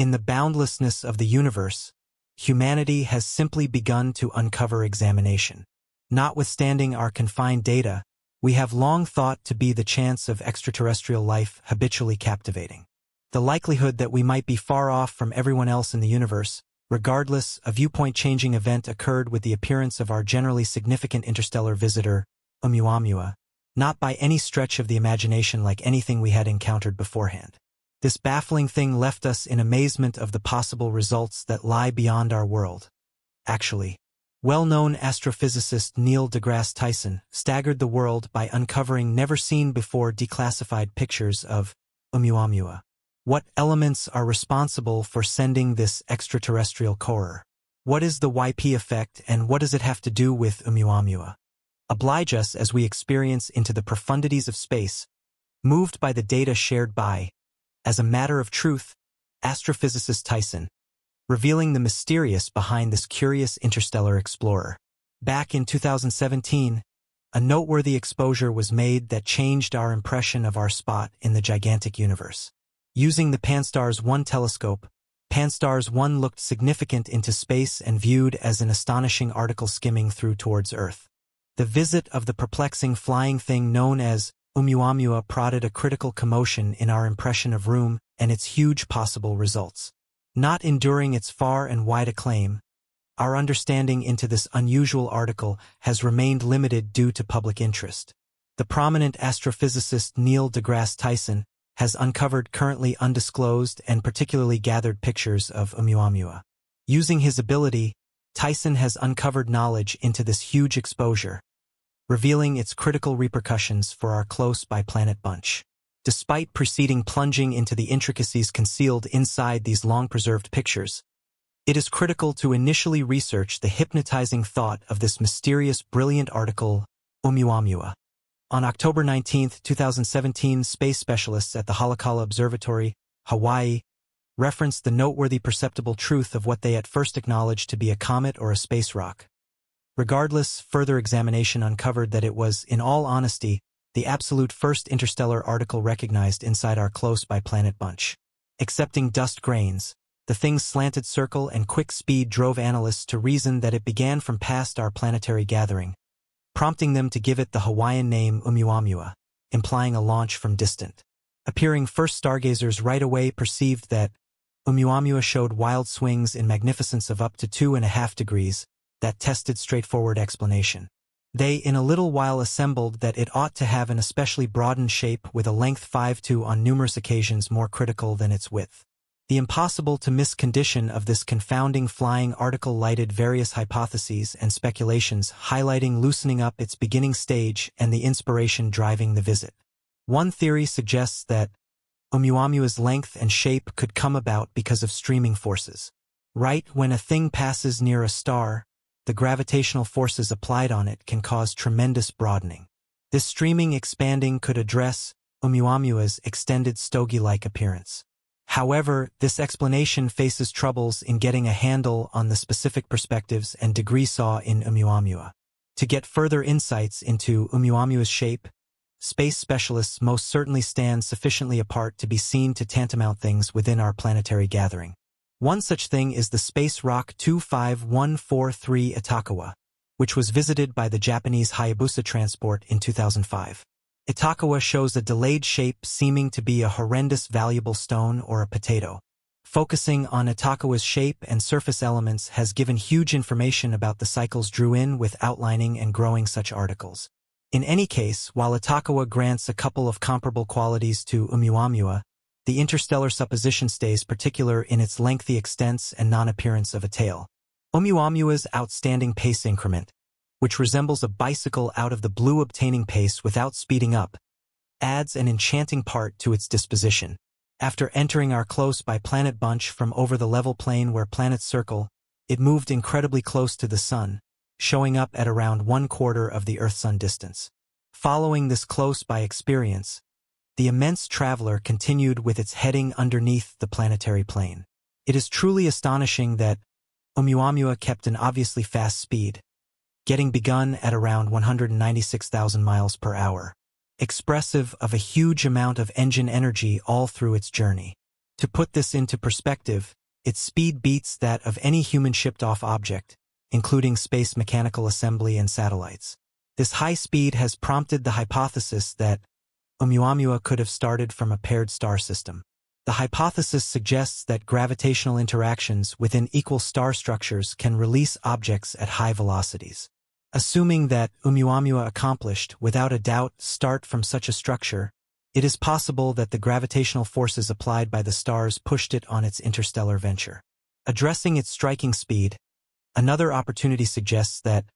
In the boundlessness of the universe, humanity has simply begun to uncover examination. Notwithstanding our confined data, we have long thought to be the chance of extraterrestrial life habitually captivating. The likelihood that we might be far off from everyone else in the universe, regardless, a viewpoint-changing event occurred with the appearance of our generally significant interstellar visitor, Oumuamua, not by any stretch of the imagination like anything we had encountered beforehand. This baffling thing left us in amazement of the possible results that lie beyond our world. Actually, well-known astrophysicist Neil deGrasse Tyson staggered the world by uncovering never-seen-before declassified pictures of Oumuamua. What elements are responsible for sending this extraterrestrial core? What is the YP effect and what does it have to do with Oumuamua? Oblige us as we experience into the profundities of space, moved by the data shared by, as a matter of truth, astrophysicist Tyson, revealing the mysterious behind this curious interstellar explorer. Back in 2017, a noteworthy exposure was made that changed our impression of our spot in the gigantic universe. Using the Pan-STARRS 1 telescope, Pan-STARRS 1 looked significant into space and viewed as an astonishing article skimming through towards Earth. The visit of the perplexing flying thing known as Oumuamua prodded a critical commotion in our impression of room and its huge possible results. Not enduring its far and wide acclaim, our understanding into this unusual article has remained limited due to public interest. The prominent astrophysicist Neil deGrasse Tyson has uncovered currently undisclosed and particularly gathered pictures of Oumuamua. Using his ability, Tyson has uncovered knowledge into this huge exposure, revealing its critical repercussions for our close by planet bunch. Despite proceeding plunging into the intricacies concealed inside these long-preserved pictures, it is critical to initially research the hypnotizing thought of this mysterious brilliant article, Oumuamua. On October 19, 2017, space specialists at the Haleakala Observatory, Hawaii, referenced the noteworthy perceptible truth of what they at first acknowledged to be a comet or a space rock. Regardless, further examination uncovered that it was, in all honesty, the absolute first interstellar article recognized inside our close-by-planet bunch. Accepting dust grains, the thing's slanted circle and quick speed drove analysts to reason that it began from past our planetary gathering, prompting them to give it the Hawaiian name Oumuamua, implying a launch from distant. Appearing first stargazers right away perceived that Oumuamua showed wild swings in magnificence of up to two and a half degrees that tested straightforward explanation. They in a little while assembled that it ought to have an especially broadened shape with a length 5-2 on numerous occasions more critical than its width. The impossible to miss condition of this confounding flying article lighted various hypotheses and speculations highlighting loosening up its beginning stage and the inspiration driving the visit. One theory suggests that Oumuamua's length and shape could come about because of streaming forces. Right when a thing passes near a star, the gravitational forces applied on it can cause tremendous broadening. This streaming expanding could address Oumuamua's extended stogie-like appearance. However, this explanation faces troubles in getting a handle on the specific perspectives and degree saw in Oumuamua. To get further insights into Oumuamua's shape, space specialists most certainly stand sufficiently apart to be seen to tantamount things within our planetary gathering. One such thing is the space rock 25143 Itokawa, which was visited by the Japanese Hayabusa transport in 2005. Itokawa shows a delayed shape seeming to be a horrendous valuable stone or a potato. Focusing on Itokawa's shape and surface elements has given huge information about the cycles drew in with outlining and growing such articles. In any case, while Itokawa grants a couple of comparable qualities to Oumuamua, the interstellar supposition stays particular in its lengthy extents and non-appearance of a tail. Oumuamua's outstanding pace increment, which resembles a bicycle out of the blue obtaining pace without speeding up, adds an enchanting part to its disposition. After entering our close by planet bunch from over the level plane where planets circle, it moved incredibly close to the sun, showing up at around one quarter of the Earth-Sun distance. Following this close by experience, the immense traveler continued with its heading underneath the planetary plane. It is truly astonishing that Oumuamua kept an obviously fast speed, getting begun at around 196,000 miles per hour, expressive of a huge amount of engine energy all through its journey. To put this into perspective, its speed beats that of any human shipped-off object, including space mechanical assembly and satellites. This high speed has prompted the hypothesis that Oumuamua could have started from a paired star system. The hypothesis suggests that gravitational interactions within equal star structures can release objects at high velocities. Assuming that Oumuamua accomplished, without a doubt, start from such a structure, it is possible that the gravitational forces applied by the stars pushed it on its interstellar venture. Addressing its striking speed, another opportunity suggests that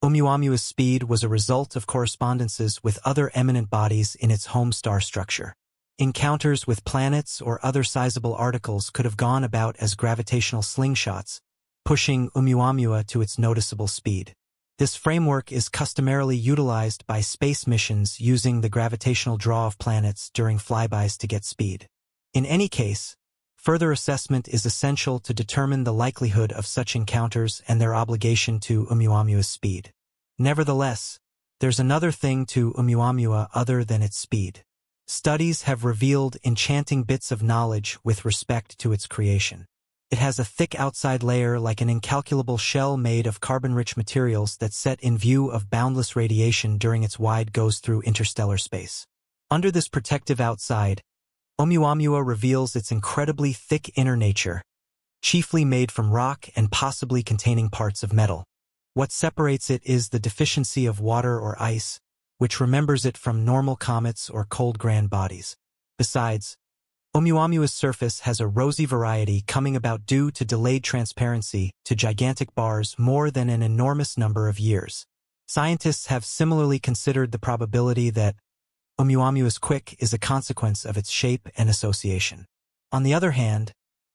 Oumuamua's speed was a result of correspondences with other eminent bodies in its home star structure. Encounters with planets or other sizable articles could have gone about as gravitational slingshots, pushing Oumuamua to its noticeable speed. This framework is customarily utilized by space missions using the gravitational draw of planets during flybys to get speed. In any case, Further assessment is essential to determine the likelihood of such encounters and their obligation to Oumuamua's speed. Nevertheless, there's another thing to Oumuamua other than its speed. Studies have revealed enchanting bits of knowledge with respect to its creation. It has a thick outside layer like an incalculable shell made of carbon-rich materials that set in view of boundless radiation during its wide goes through interstellar space. Under this protective outside, Oumuamua reveals its incredibly thick inner nature, chiefly made from rock and possibly containing parts of metal. What separates it is the deficiency of water or ice, which remembers it from normal comets or cold grand bodies. Besides, Oumuamua's surface has a rosy variety coming about due to delayed transparency to gigantic bars more than an enormous number of years. Scientists have similarly considered the probability that Oumuamua's quick is a consequence of its shape and association. On the other hand,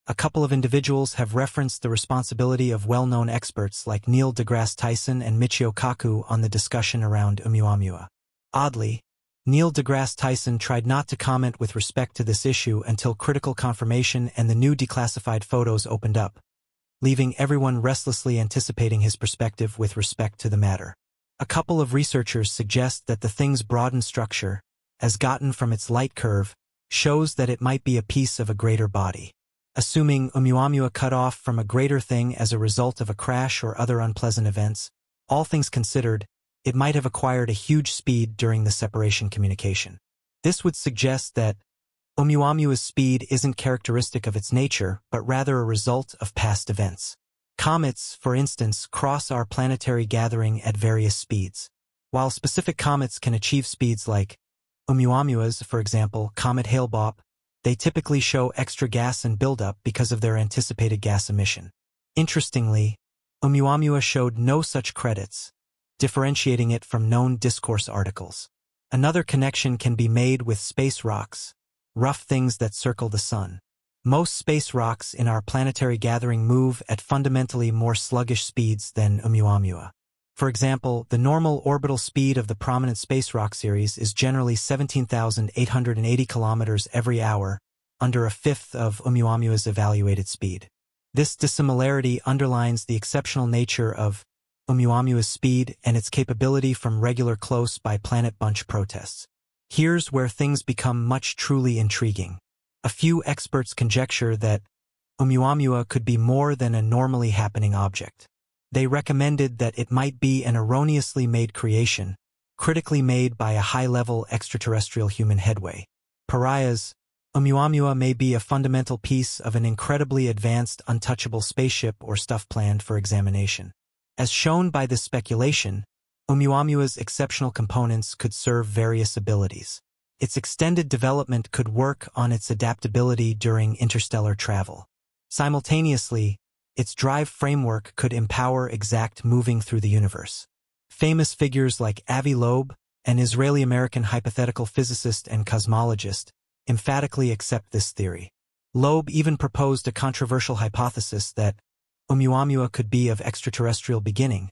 a couple of individuals have referenced the responsibility of well-known experts like Neil deGrasse Tyson and Michio Kaku on the discussion around Oumuamua. Oddly, Neil deGrasse Tyson tried not to comment with respect to this issue until critical confirmation and the new declassified photos opened up, leaving everyone restlessly anticipating his perspective with respect to the matter. A couple of researchers suggest that the thing's broadened structure, as gotten from its light curve, shows that it might be a piece of a greater body. Assuming Oumuamua cut off from a greater thing as a result of a crash or other unpleasant events, all things considered, it might have acquired a huge speed during the separation communication. This would suggest that Oumuamua's speed isn't characteristic of its nature, but rather a result of past events. Comets, for instance, cross our planetary gathering at various speeds. While specific comets can achieve speeds like Oumuamua's, for example, Comet Hale-Bopp, they typically show extra gas and buildup because of their anticipated gas emission. Interestingly, Oumuamua showed no such credits, differentiating it from known discourse articles. Another connection can be made with space rocks, rough things that circle the sun. Most space rocks in our planetary gathering move at fundamentally more sluggish speeds than Oumuamua. For example, the normal orbital speed of the prominent space rock series is generally 17,880 kilometers every hour, under a fifth of Oumuamua's evaluated speed. This dissimilarity underlines the exceptional nature of Oumuamua's speed and its capability from regular close by planet bunch protests. Here's where things become much truly intriguing. A few experts conjecture that Oumuamua could be more than a normally happening object. They recommended that it might be an erroneously made creation, critically made by a high-level extraterrestrial human headway. Pariahs, Oumuamua may be a fundamental piece of an incredibly advanced, untouchable spaceship or stuff planned for examination. As shown by this speculation, Oumuamua's exceptional components could serve various abilities. Its extended development could work on its adaptability during interstellar travel. Simultaneously, its drive framework could empower exact moving through the universe. Famous figures like Avi Loeb, an Israeli-American hypothetical physicist and cosmologist, emphatically accept this theory. Loeb even proposed a controversial hypothesis that Oumuamua could be of extraterrestrial beginning,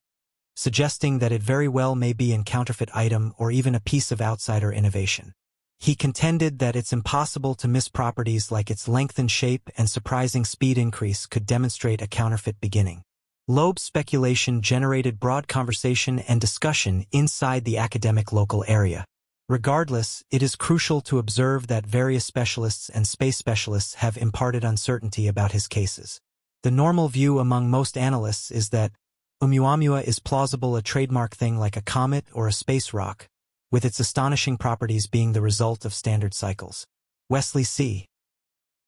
suggesting that it very well may be an counterfeit item or even a piece of outsider innovation. He contended that it's impossible to miss properties like its length and shape and surprising speed increase could demonstrate a counterfeit beginning. Loeb's speculation generated broad conversation and discussion inside the academic local area. Regardless, it is crucial to observe that various specialists and space specialists have imparted uncertainty about his cases. The normal view among most analysts is that Oumuamua is plausible a trademark thing like a comet or a space rock, with its astonishing properties being the result of standard cycles. Wesley C.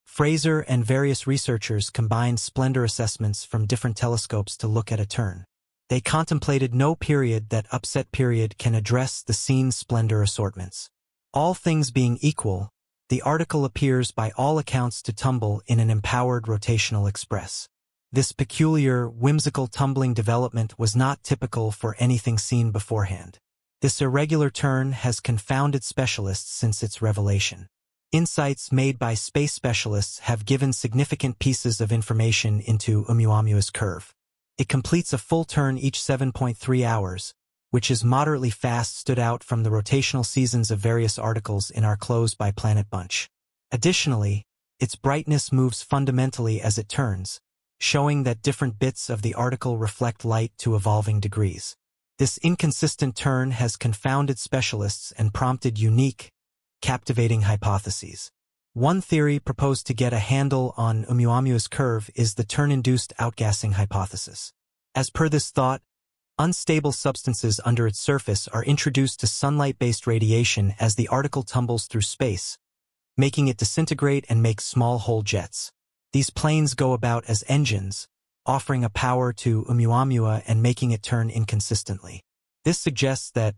Fraser and various researchers combined splendor assessments from different telescopes to look at a turn. They contemplated no period that upset period can address the scene's splendor assortments. All things being equal, the article appears by all accounts to tumble in an empowered rotational express. This peculiar, whimsical tumbling development was not typical for anything seen beforehand. This irregular turn has confounded specialists since its revelation. Insights made by space specialists have given significant pieces of information into Oumuamua's curve. It completes a full turn each 7.3 hours, which is moderately fast stood out from the rotational seasons of various articles in our Close by Planet bunch. Additionally, its brightness moves fundamentally as it turns, showing that different bits of the article reflect light to evolving degrees. This inconsistent turn has confounded specialists and prompted unique, captivating hypotheses. One theory proposed to get a handle on Oumuamua's curve is the turn-induced outgassing hypothesis. As per this thought, unstable substances under its surface are introduced to sunlight-based radiation as the article tumbles through space, making it disintegrate and make small hole jets. These planes go about as engines, offering a power to Oumuamua and making it turn inconsistently. This suggests that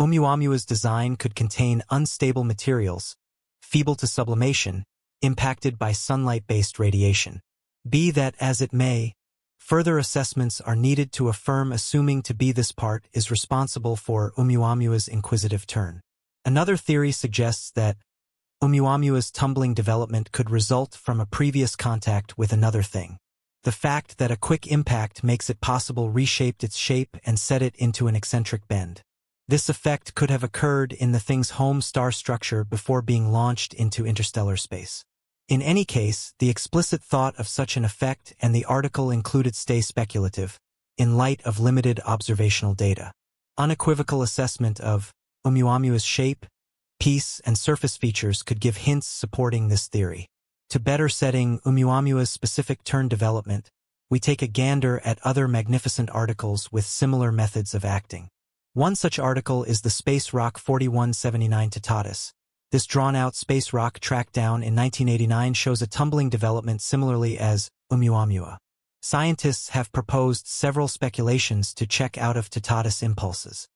Oumuamua's design could contain unstable materials, feeble to sublimation, impacted by sunlight-based radiation. Be that as it may, further assessments are needed to affirm assuming to be this part is responsible for Oumuamua's inquisitive turn. Another theory suggests that Oumuamua's tumbling development could result from a previous contact with another thing. The fact that a quick impact makes it possible reshaped its shape and set it into an eccentric bend. This effect could have occurred in the thing's home star structure before being launched into interstellar space. In any case, the explicit thought of such an effect and the article included stay speculative, in light of limited observational data. Unequivocal assessment of Oumuamua's shape, piece, and surface features could give hints supporting this theory. To better setting Oumuamua's specific turn development, we take a gander at other magnificent articles with similar methods of acting. One such article is the Space Rock 4179 Toutatis. This drawn-out space rock tracked down in 1989 shows a tumbling development similarly as Oumuamua. Scientists have proposed several speculations to check out of Toutatis impulses.